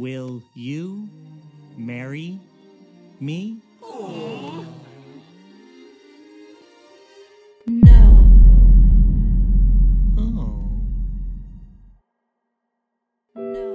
Will you marry me? No. Oh. No.